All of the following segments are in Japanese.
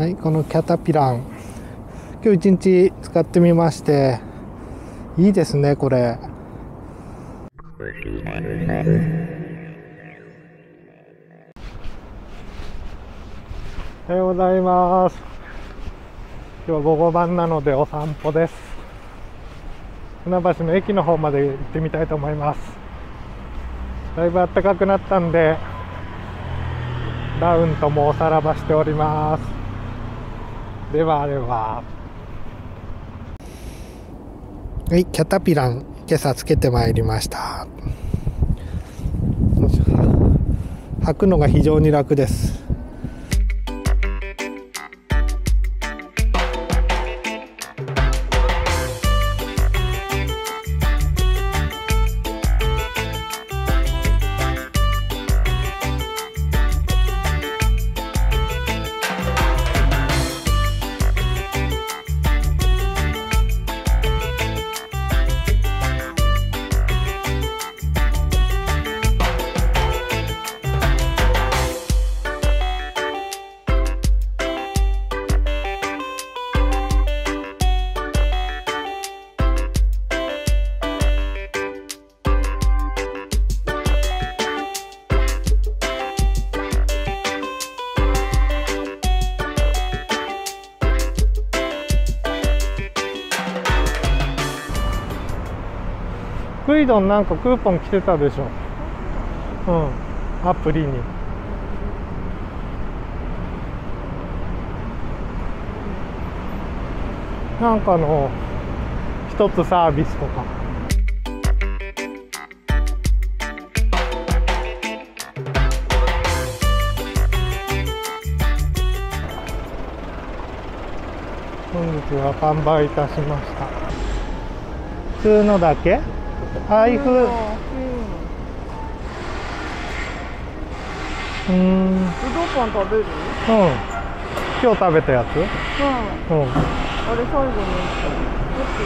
はいこのキャタピラン。今日一日使ってみましていいですねこれ。おはようございます。今日は午後晩なのでお散歩です。船橋の駅の方まで行ってみたいと思います。だいぶ暖かくなったんでダウンともおさらばしております。ではでは。はいキャタピラン今朝つけてまいりました。履くのが非常に楽ですクイドンなんかクーポン来てたでしょ。うん。アプリに。なんかの一つサービスとか。本日は完売いたしました。普通のだけ？配布うん。うどん。パン食べるうん。今日食べたやつ？うん。うん。あれ最後にだって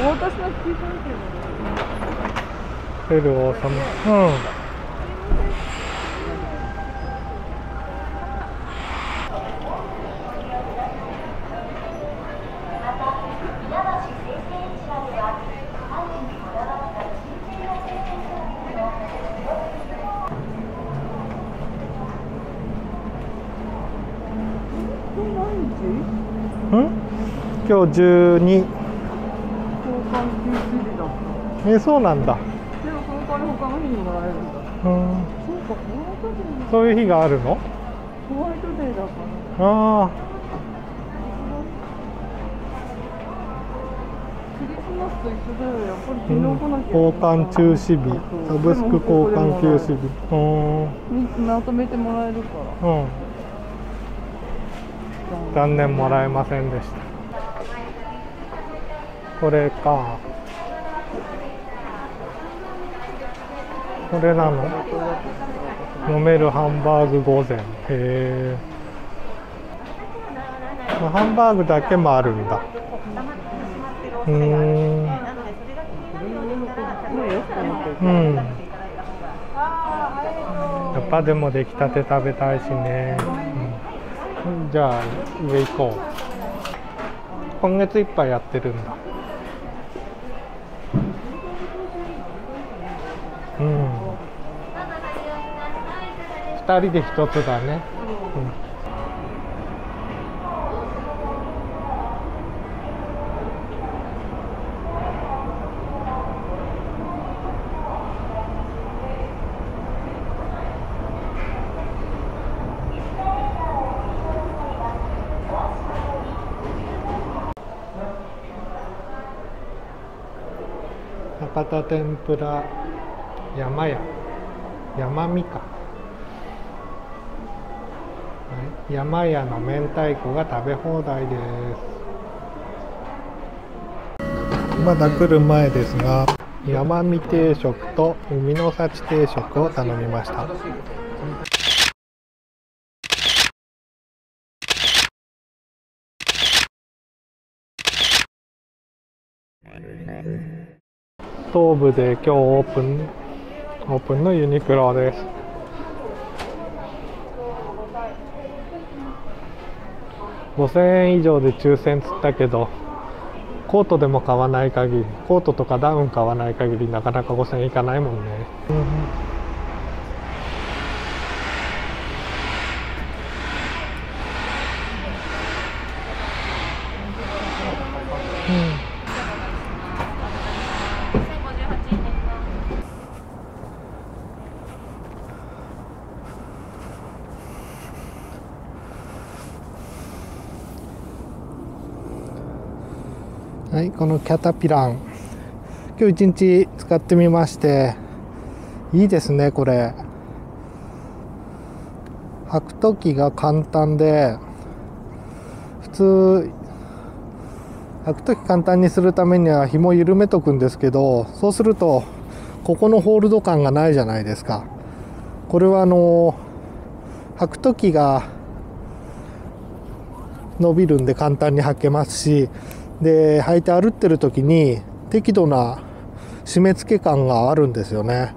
お渡しの聞いてみてよペル王様。うんこれ何日うん今日12交換休止日だった。えそうなんだ。でもその代わり他の日にもらえるんだ。うん。そうかホワイトデーそういう日があるの？ホワイトデーだからああ。クリスマスと一緒だよ。やっぱり昨日うん来なきゃ交換中止日。サブスク交換休止日。うん。にまとめてもらえるから。うん。残念もらえませんでしたこれか。これなの。飲めるハンバーグ御膳。へえ。ハンバーグだけもあるんだ。うん。うん。やっぱでも出来たて食べたいしね、うん、じゃあ上行こう。今月いっぱいやってるんだ。2人で1つだね、うん。博多天ぷら山屋。山みか、は山屋の明太子が食べ放題です。まだ来る前ですが山見定食と海の幸定食を頼みました。東部で今日オープンオープンのユニクロです5000円以上で抽選つったけどコートでも買わない限りコートとかダウン買わない限りなかなか5000円いかないもんね、うんはいこのキャタピラン。今日一日使ってみましていいですねこれ。履く時が簡単で普通履く時簡単にするためには紐緩めとくんですけどそうするとここのホールド感がないじゃないですか。これはあの履く時が伸びるんで簡単に履けますしで履いて歩ってる時に適度な締め付け感があるんですよね。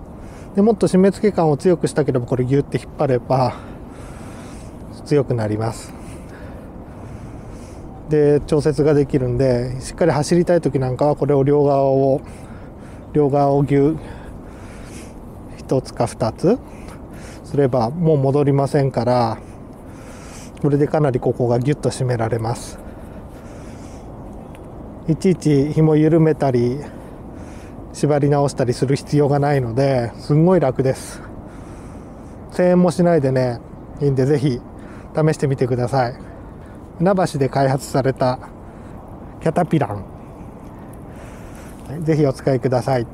でもっと締め付け感を強くしたければこれギュッて引っ張れば強くなります。で調節ができるんでしっかり走りたい時なんかはこれを両側を両側をギュ1つか2つすればもう戻りませんからこれでかなりここがギュッと締められます。いちいち紐緩めたり縛り直したりする必要がないのですんごい楽です。1000円もしないでねいいんでぜひ試してみてください。船橋で開発されたキャタピラン、ぜひお使いください。